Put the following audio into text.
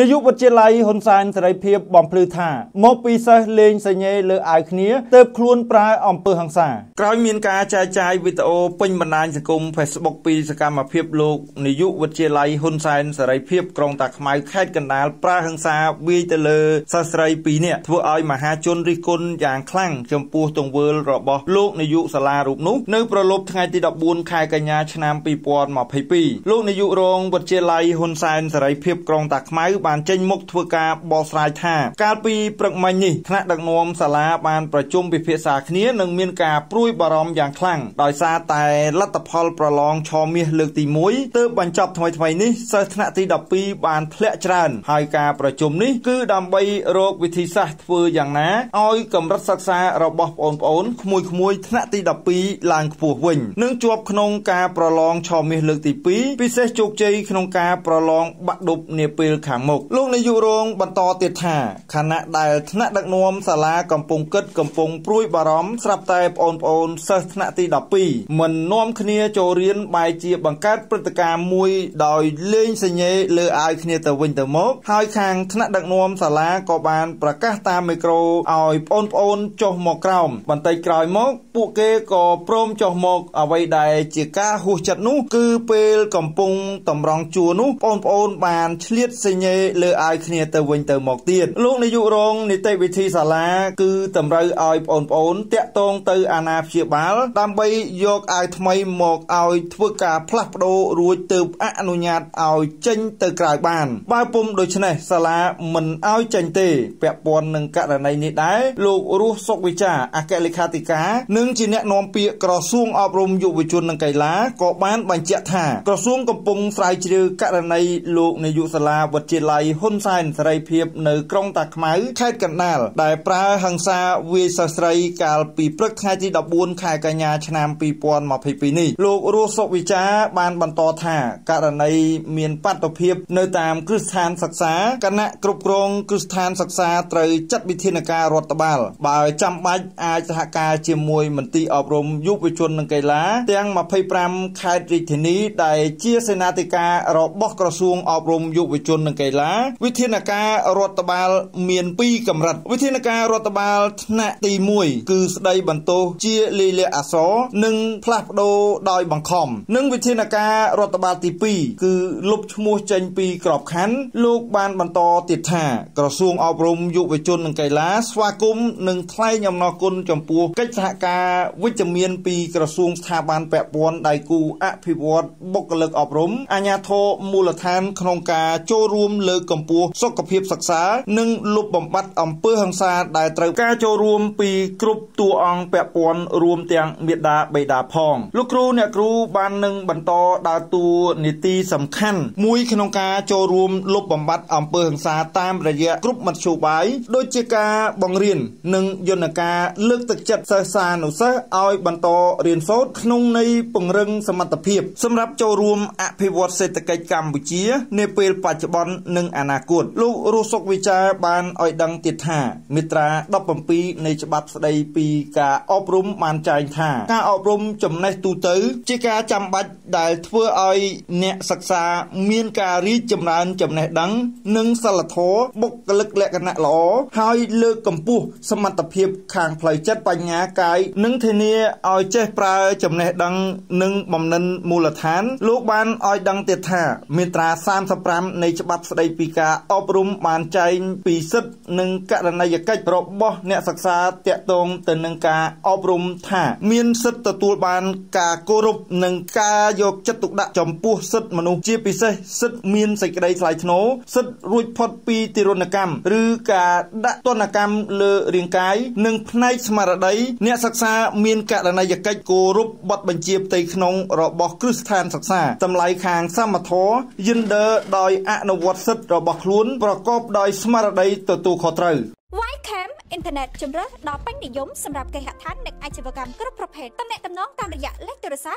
នាយកវិទ្យាល័យហ៊ុនសែនសេរីភាពបំភ្លឺថាមកពីសិស្សលេងសញ្ញេលើអាវគ្នាទើបខ្លួនប្រើអំពើហិង្សាក្រោយមានការចែកចាយវីដេអូពេញបណ្ដាញសង្គម Facebook ពីសកម្មភាពលោកនាយកវិទ្យាល័យហ៊ុនសែនសេរីភាពក្រុងតាខ្មៅខេត្តកណ្ដាលប្រើហិង្សាវាយទៅលើសិស្សស្រី2នាក់ធ្វើឲ្យមហាជនរិះគន់យ៉ាងខ្លាំងចំពោះទង្វើរបស់លោកនាយកសាលារូបនោះនៅប្រឡប់ថ្ងៃទី14ខែកញ្ញាឆ្នាំ2022លោកនាយករងវិទ្យាល័យហ៊ុនសែនសេរីភាពក្រុងតាខ្មៅបានចេញមុខធ្វើការបកស្រាយថា កាលពីព្រឹកមិញនេះថ្នាក់ដឹកនាំសាលាបានប្រជុំពិភាក្សាគ្នានិងមានការព្រួយបារម្ភយ៉ាងខ្លាំងដោយសារតែលទ្ធផលប្រឡងឆមាសលើកទី1ទើបបញ្ចប់ថ្មីថ្មីនេះសិស្សថ្នាក់ទី12បានធ្លាក់ច្រើនហើយការប្រជុំនេះគឺដើម្បីរកវិធីសាស្ត្រធ្វើយ៉ាងណាឲ្យកម្រិតសិក្សារបស់បងប្អូនក្មួយក្មួយថ្នាក់ទី12ឡើងខ្ពស់វិញនិងជាប់ក្នុងការប្រឡងឆមាសលើកទី2ពិសេសជោគជ័យក្នុងការប្រឡងបាក់ឌុបនាពេលខាងមុខលោកនាយករងបន្តទៀតថាខណៈដែលថ្នាក់ដឹកនាំសាលាកំពុងគិតកំពុងព្រួយបារម្ភស្រាប់តែបងប្អូនសិស្សថ្នាក់ទី12មិននាំគ្នាចូលរៀនបែរជាបង្កើតព្រឹត្តិការណ៍មួយដោយលេងសញ្ញេលើអាវគ្នាទៅវិញទៅមកហើយខាងថ្នាក់ដឹកនាំសាលាក៏បានប្រកាសតាមមីក្រូឲ្យបងប្អូនចុះមកក្រោមបន្តិចក្រោយមកពួកគេក៏ព្រមចុះមកអ្វីដែលជាការហួសចិត្តនោះគឺពេលកំពុងតម្រង់ជួរនោះបងប្អូនបានឆ្លៀតសញ្ញេលើអាវគ្នាទៅវិញទៅមកទៀតលោកនាយករងនីតិវិធីសាលាគឺតម្រូវឲ្យបងប្អូនតាក់ទងទៅអាណាព្យាបាលដើម្បីយកអាវថ្មីមកឲ្យធ្វើការផ្លាស់ប្ដូររួចទើបអនុញ្ញាតឲ្យចេញទៅក្រៅបាន បើពុំដូច្នេះសាលាមិនឲ្យចេញទេពាក់ព័ន្ធនឹងករណីនេះដែរលោករស់សុកវិចាអគ្គលេខាធិការនិងជាអ្នកនាំពាក្យក្រសួងអប់រំយុវជននិងកីឡាក៏បានបញ្ជាក់ថាក្រសួងកំពុងស្រាវជ្រាវករណីលោកនាយកសាលាវិទ្យាល័យហ៊ុនសែនសេរីភាពនៅក្រុងតាខ្មៅខេត្តកណ្ដាលដែលប្រើហិង្សាវាយសិស្សស្រីកាលពីព្រឹកថ្ងៃទី14ខែកញ្ញាឆ្នាំ2022នេះលោករស់សុវិចាបានបន្តថាករណីមានបាតុភិបនៅតាមគ្រឹះស្ថានសិក្សាគណៈគ្រប់គ្រងគ្រឹះស្ថានសិក្សាត្រូវចាត់វិធានការរដ្ឋបាលបើចាំបាច់អាចសហការជាមួយមន្ទីរអប់រំយុវជននិងកីឡាទាំង25ខេត្តរាជធានីដែលជាសេនាធិការរបស់ក្រសួងអប់រំយុវជននិងកីឡាវិធានការរដ្ឋបាលមាន2កម្រិតវិធានការរដ្ឋបាលថ្នាក់ទី1គឺស្ដីបន្ទោសជាលិលាអសរនិងផ្លាស់ប្ដូរដោយបង្ខំនិងវិធានការរដ្ឋបាលទី2គឺលុបឈ្មោះចេញពីក្របខ័ណ្ឌលោកបានបន្តទៀតថាក្រសួងអប់រំយុវជននិងកីឡាស្វាគមន៍និងថ្លែងអំណរគុណចំពោះកិច្ចសហការវិជ្ជមានពីក្រសួងស្ថាប័នពាក់ព័ន្ធដៃគូអភិវឌ្ឍបុគ្គលិកអប់រំអាជ្ញាធរមូលដ្ឋានក្នុងការចូលរួមលើកកម្ពស់សុខភាពសិក្សា និងលុបបំបាត់អំពើហិង្សាដែលត្រូវការចូលរួមពីគ្រប់តួអង្គពាក់ព័ន្ធរួមទាំងមេដាបេដាផងលោកគ្រូអ្នកគ្រូបាននឹងបន្តដើរតួនាទីសំខាន់មួយក្នុងការចូលរួមលុបបំបាត់អំពើហិង្សាតាមរយៈគ្រប់មធ្យោបាយដូចជាការបង្រៀននិងយន្តការលើកទឹកចិត្តសិស្សានុសិស្សឲ្យបន្តរៀនសូត្រក្នុងន័យពង្រឹងសមត្ថភាព សម្រាប់ចូលរួមអភិវឌ្ឍសេដ្ឋកិច្ចកម្ពុជានាពេលបច្ចុប្បន្ននិងអនាគតលោករស់សុកវិចារបានឲ្យដឹងទៀតថាមាត្រា17នៃច្បាប់ស្តីពីការអប់រំបានចែងថា ការអប់រំចំណេះទូទៅ ជាការចាំបាច់ដែលធ្វើឲ្យអ្នកសិក្សាមានការរីកចម្រើនចំណេះដឹង និងសិលធម៌បុគ្គលិកលក្ខណៈល្អហើយលើកកម្ពស់សមត្ថភាពខាងផ្លូវចិត្តបញ្ញាកាយនិងធានាឲ្យចេះប្រើចំណេះដឹងនិងបំណិនមូលដ្ឋាន លោកបានឲ្យដឹងទៀតថាមាត្រា35នៃច្បាប់ស្តីពីការអប់រំបានចែងពីសិទ្ធិនិងករណីយកិច្ចរបស់អ្នកសិក្សាតាក់ទងទៅនឹងការអប់រំថាមានសិទ្ធិទទួលបានការគោរពនិងការយកចិត្តទុកដាក់ចំពោះសិទ្ធិមនុស្សជាពិសេសសិទ្ធិមានសេចក្តីថ្លៃថ្នូរសិទ្ធិរួចផុតពីទារុណកម្មឬការដាក់ទណ្ឌកម្មលើរាងកាយនិងផ្នែកស្មារតីអ្នកសិក្សាមានករណីយកិច្ចគោរពបទបញ្ជាផ្ទៃក្នុងរបស់គ្រឹះស្ថានសិក្សាតម្លៃខាងសមធម៌យិនដឺដោយអនុវត្តសិទ្ធិរបស់ខ្លួនប្រកបដោយស្មារតីទទួលខុសត្រូវ Ycam អ៊ីនធឺណិតជំរើសដ៏ពេញនិយមសម្រាប់គេហដ្ឋាននិងអាជីវកម្មគ្រប់ប្រភេទទំនាក់ទំនងតាមរយៈលេខទូរស័ព្ទ